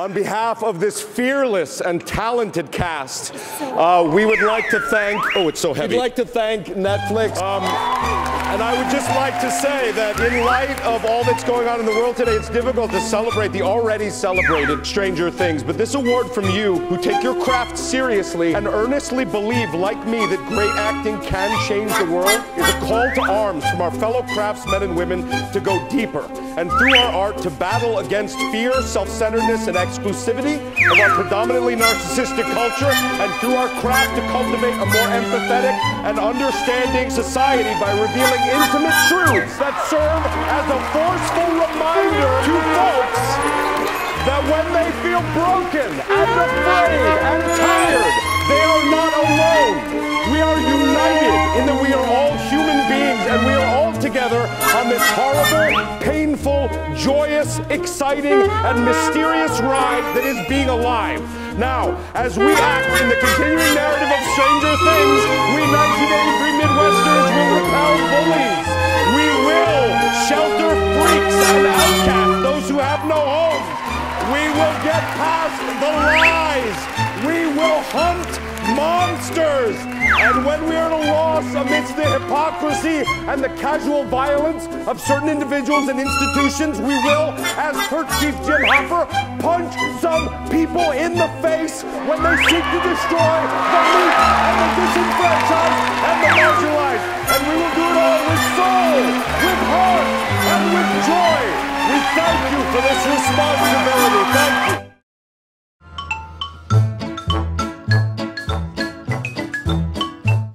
On behalf of this fearless and talented cast, uh, we would like to thank. Oh, it's so heavy. We'd like to thank Netflix. Um, and I would just like to say that in light of all that's going on in the world today, it's difficult to celebrate the already celebrated Stranger Things. But this award from you, who take your craft seriously and earnestly believe, like me, that great acting can change the world, is a call to arms from our fellow craftsmen and women to go deeper and through our art to battle against fear, self-centeredness, and exclusivity of our predominantly narcissistic culture, and through our craft to cultivate a more empathetic and understanding society by revealing intimate truths that serve as a forceful reminder to folks that when they feel broken and afraid and tired, they are not alone. We are united in that we are all human beings and we are all together on this horrible, painful, joyous, exciting, and mysterious ride that is being alive. Now, as we act in the continuing narrative of Stranger Things, we 1983 Midwesterners will repel bullies. We will shelter freaks and outcasts, those who have no home. We will get past the lies. We will hunt monsters. And when we are at a loss amidst the hypocrisy and the casual violence of certain individuals and institutions, we will, as per Chief Jim Hopper, punch some people in the face when they seek to destroy the meek and the disenfranchised and the marginalized. And we will do it all with soul, with heart, and with joy. We thank you for this response.